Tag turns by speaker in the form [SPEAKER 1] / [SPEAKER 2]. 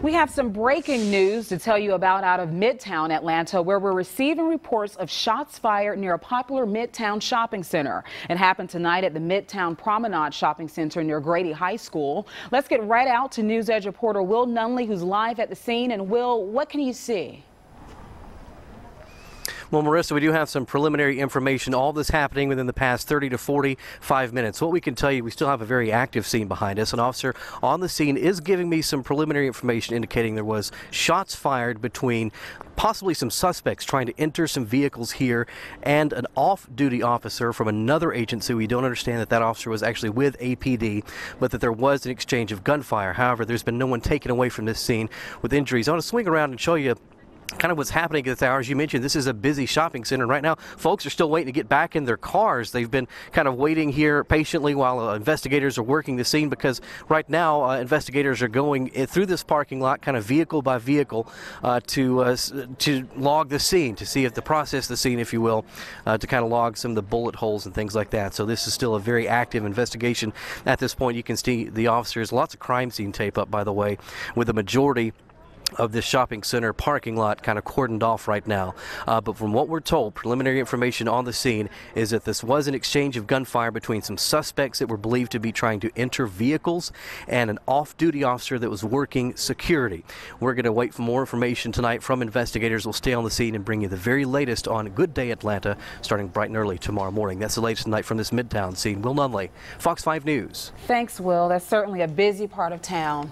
[SPEAKER 1] We have some breaking news to tell you about out of Midtown Atlanta, where we're receiving reports of shots fired near a popular Midtown shopping center. It happened tonight at the Midtown Promenade Shopping Center near Grady High School. Let's get right out to News Edge reporter Will Nunley, who's live at the scene. And Will, what can you see?
[SPEAKER 2] Well, Marissa, we do have some preliminary information. All this happening within the past 30 to 45 minutes. What we can tell you, we still have a very active scene behind us. An officer on the scene is giving me some preliminary information indicating there was shots fired between possibly some suspects trying to enter some vehicles here and an off-duty officer from another agency. We don't understand that that officer was actually with APD, but that there was an exchange of gunfire. However, there's been no one taken away from this scene with injuries. I want to swing around and show you kind of what's happening at this hour. As you mentioned, this is a busy shopping center. Right now, folks are still waiting to get back in their cars. They've been kind of waiting here patiently while uh, investigators are working the scene because right now uh, investigators are going through this parking lot, kind of vehicle by vehicle, uh, to uh, to log the scene, to see if the process the scene, if you will, uh, to kind of log some of the bullet holes and things like that. So this is still a very active investigation at this point. You can see the officers, lots of crime scene tape up, by the way, with the majority of this shopping center parking lot kind of cordoned off right now. Uh, but from what we're told, preliminary information on the scene is that this was an exchange of gunfire between some suspects that were believed to be trying to enter vehicles and an off-duty officer that was working security. We're going to wait for more information tonight from investigators. We'll stay on the scene and bring you the very latest on Good Day Atlanta starting bright and early tomorrow morning. That's the latest tonight from this Midtown scene. Will Nunley, Fox 5 News.
[SPEAKER 1] Thanks, Will. That's certainly a busy part of town.